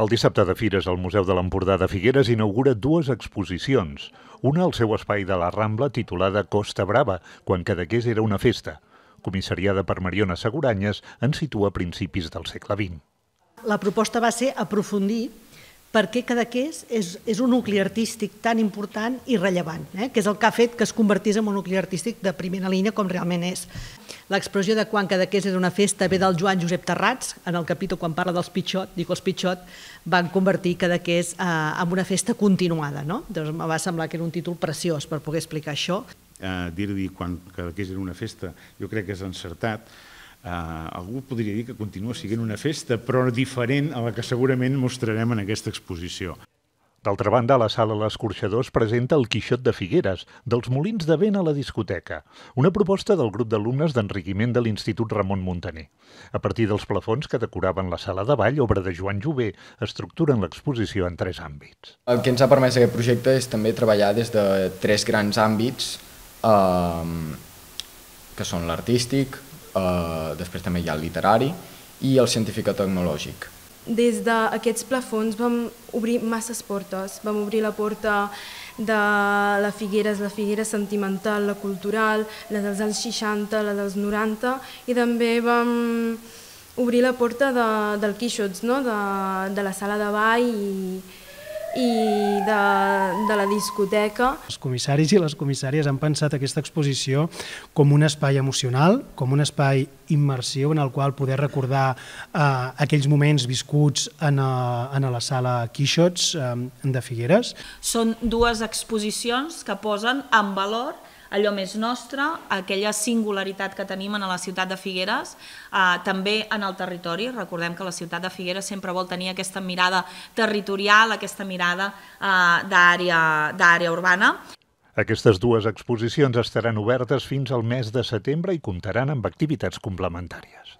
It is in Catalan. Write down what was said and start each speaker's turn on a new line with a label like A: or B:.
A: El dissabte de Fires, el Museu de l'Empordà de Figueres inaugura dues exposicions. Una al seu espai de la Rambla, titulada Costa Brava, quan Cadaqués era una festa. Comissariada per Mariona Seguranyes, en situa a principis del segle XX.
B: La proposta va ser aprofundir per què Cadaqués és, és un nucli artístic tan important i rellevant, eh? que és el que ha fet que es convertís en un nucli artístic de primera línia com realment és. L'expressió de quan Cadaqués és una festa ve del Joan Josep Terrats, en el capítol quan parla dels Pitxot, dic els Pitxot, van convertir Cadaqués eh, en una festa continuada. No? Doncs em va semblar que era un títol preciós per poder explicar això.
C: Eh, Dir-li quan Cadaqués era una festa jo crec que és encertat, algú podria dir que continua sent una festa, però diferent a la que segurament mostrarem en aquesta exposició.
A: D'altra banda, la sala L'Escorxadors presenta el Quixot de Figueres, dels molins de vent a la discoteca, una proposta del grup d'alumnes d'enriquiment de l'Institut Ramon Montaner. A partir dels plafons que decoraven la sala de ball, obra de Joan Jové, estructuren l'exposició en tres àmbits.
D: El que ens ha permès aquest projecte és també treballar des de tres grans àmbits, eh, que són l'artístic, eh, després també hi ha el literari i el científico-tecnològic.
E: Des d'aquests plafons vam obrir masses portes. Vam obrir la porta de la Figueres, la Figuera sentimental, la cultural, la dels anys 60, la dels 90, i també vam obrir la porta de, del Quixots, no? de, de la sala de ball i, i de, de la discoteca.
F: Els comissaris i les comissàries han pensat aquesta exposició com un espai emocional, com un espai immersiu en el qual poder recordar eh, aquells moments viscuts en, a, eh, en la sala Quixots eh, de Figueres.
G: Són dues exposicions que posen en valor allò més nostre, aquella singularitat que tenim en la ciutat de Figueres, eh, també en el territori. Recordem que la ciutat de Figueres sempre vol tenir aquesta mirada territorial, aquesta mirada eh, d'àrea urbana.
A: Aquestes dues exposicions estaran obertes fins al mes de setembre i comptaran amb activitats complementàries.